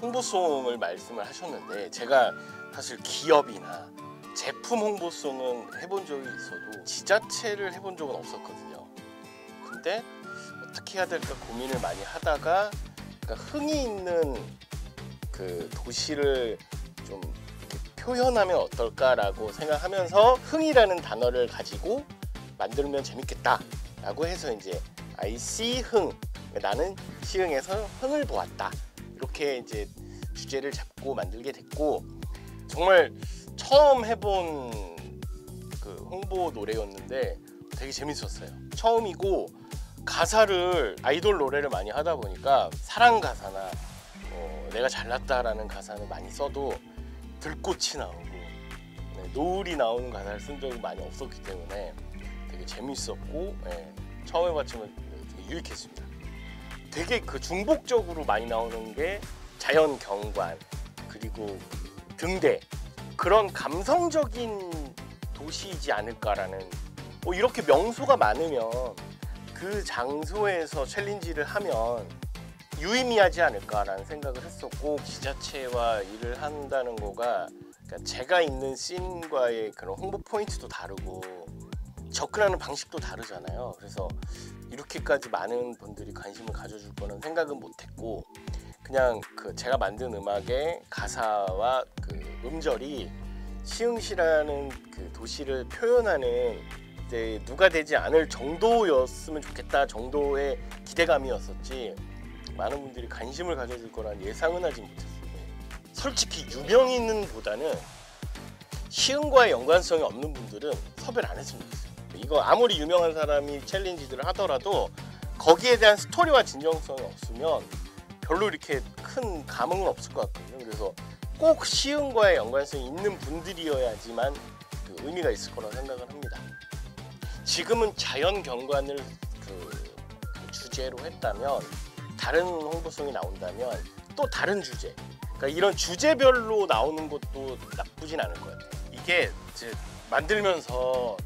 홍보송을 말씀을 하셨는데 제가 사실 기업이나 제품 홍보송은 해본 적이 있어도 지자체를 해본 적은 없었거든요. 근데 어떻게 해야 될까 고민을 많이 하다가 그러니까 흥이 있는 그 도시를 좀 표현하면 어떨까라고 생각하면서 흥이라는 단어를 가지고 만들면 재밌겠다라고 해서 이제 IC 흥 나는 시흥에서 흥을 보았다 이렇게 이제 주제를 잡고 만들게 됐고 정말 처음 해본 그 홍보 노래였는데 되게 재밌었어요. 처음이고 가사를 아이돌 노래를 많이 하다 보니까 사랑 가사나 뭐 내가 잘났다라는 가사는 많이 써도 들꽃이 나오고 네, 노을이 나오는 가사를 쓴 적이 많이 없었기 때문에 되게 재밌었고 네, 처음 해봤지만 되게 유익했습니다. 되게 그 중복적으로 많이 나오는 게 자연 경관 그리고 등대. 그런 감성적인 도시이지 않을까라는 뭐 이렇게 명소가 많으면 그 장소에서 챌린지를 하면 유의미하지 않을까라는 생각을 했었고 지자체와 일을 한다는 거가 그러니까 제가 있는 씬과의 그런 홍보 포인트도 다르고 접근하는 방식도 다르잖아요. 그래서 이렇게까지 많은 분들이 관심을 가져줄 거는 생각은 못했고 그냥 그 제가 만든 음악의 가사와 그 음절이 시흥시라는 그 도시를 표현하는 이제 누가 되지 않을 정도였으면 좋겠다 정도의 기대감이었었지 많은 분들이 관심을 가져줄 거란 예상은 하지 못했어요. 솔직히 유명인보다는 시흥과의 연관성이 없는 분들은 섭외를 안 했으면 좋겠어요. 이거 아무리 유명한 사람이 챌린지들을 하더라도 거기에 대한 스토리와 진정성이 없으면 별로 이렇게 큰 감흥은 없을 것 같거든요. 그래서 꼭 시흥과의 연관성이 있는 분들이어야지만 그 의미가 있을 거라 생각을 합니다. 지금은 자연 경관을 그 주제로 했다면 다른 홍보성이 나온다면 또 다른 주제. 그러니까 이런 주제별로 나오는 것도 나쁘진 않을 것 같아요. 이게 이제 만들면서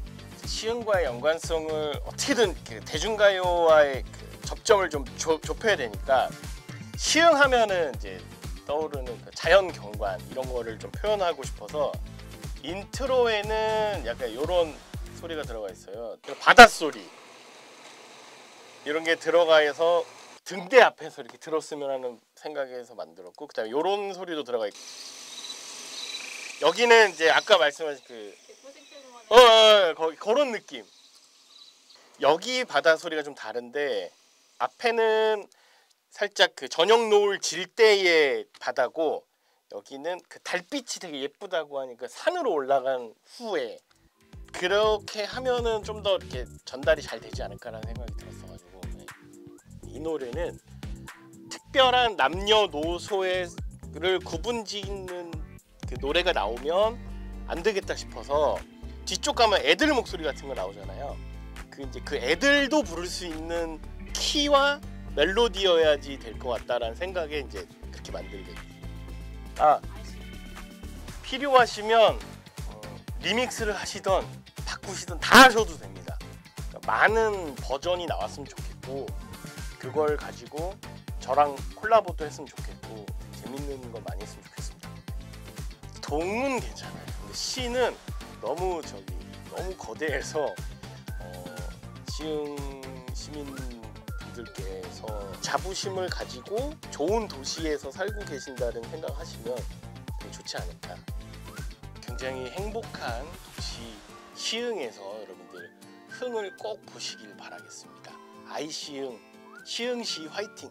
시흥과의 연관성을 어떻게든 그 대중가요와의 그 접점을 좀 좁, 좁혀야 되니까 시흥 하면은 이제 떠오르는 그 자연 경관 이런 거를 좀 표현하고 싶어서 intro에는 약간 이런 소리가 들어가 있어요. 바닷소리 이런 게 들어가서 등대 앞에서 이렇게 들었으면 하는 생각에서 만들었고 그다음에 이런 소리도 들어가 있고 여기는 이제 아까 말씀하신 그 어, 어, 거, 그런 느낌. 여기 바다 소리가 좀 다른데 앞에는 살짝 그 저녁 노을 질 때의 바다고 여기는 그 달빛이 되게 예쁘다고 하니까 산으로 올라간 후에 그렇게 하면은 좀 더 이렇게 전달이 잘 되지 않을까라는 생각이 들었어가지고 네. 이 노래는 특별한 남녀노소를 구분짓는 그 노래가 나오면 안 되겠다 싶어서 뒤쪽 가면 애들 목소리 같은 거 나오잖아요. 그 이제 그 애들도 부를 수 있는 키와 멜로디여야지 될 것 같다라는 생각에 이제 그렇게 만들게 됐어요. 아 필요하시면 어, 리믹스를 하시던 바꾸시던 다 하셔도 됩니다. 그러니까 많은 버전이 나왔으면 좋겠고 그걸 가지고 저랑 콜라보도 했으면 좋겠고 재밌는 거 많이 했으면 좋겠습니다. 동은 괜찮아요. 근데 시는 너무 저기 너무 거대해서 어, 시흥 시민분들께서 자부심을 가지고 좋은 도시에서 살고 계신다는 생각하시면 되게 좋지 않을까. 굉장히 행복한 도시 시흥에서 여러분들 흥을 꼭 보시길 바라겠습니다. 아이시흥 시흥시 화이팅!